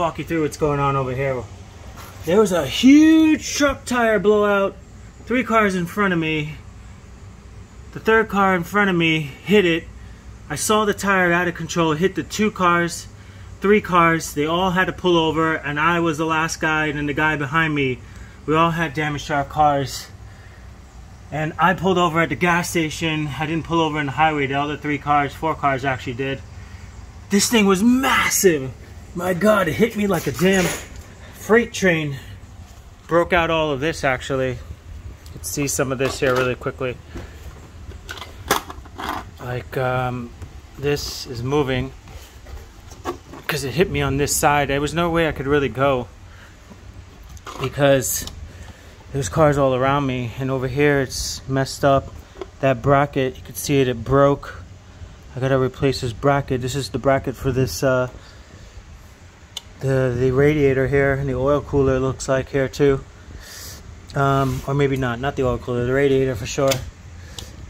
walk you through what's going on over here. There was a huge truck tire blowout. Three cars in front of me. The third car in front of me hit it. I saw the tire out of control, hit the two cars, three cars. They all had to pull over, and I was the last guy, and then the guy behind me. We all had damage to our cars. And I pulled over at the gas station. I didn't pull over in the highway. The other three cars, four cars actually did. This thing was massive. My God, it hit me like a damn freight train. Broke out all of this actually. You can see some of this here really quickly. Like, um, this is moving because it hit me on this side. There was no way I could really go because there's cars all around me and over here it's messed up that bracket you can see it it broke I gotta replace this bracket this is the bracket for this uh, the the radiator here and the oil cooler looks like here too um, or maybe not not the oil cooler the radiator for sure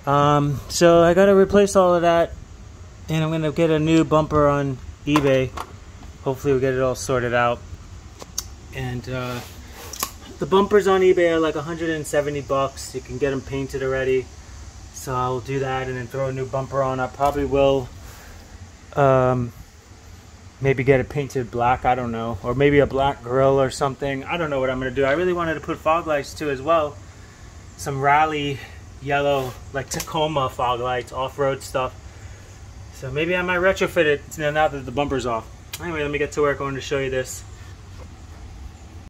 um, so I gotta replace all of that and I'm gonna get a new bumper on eBay hopefully we'll get it all sorted out and uh, the bumpers on eBay are like 170 bucks. You can get them painted already. So I'll do that and then throw a new bumper on. I probably will um, maybe get it painted black. I don't know. Or maybe a black grill or something. I don't know what I'm to do. I really wanted to put fog lights too as well. Some rally yellow like Tacoma fog lights, off-road stuff. So maybe I might retrofit it now that the bumper's off. Anyway, let me get to work. I wanted to show you this.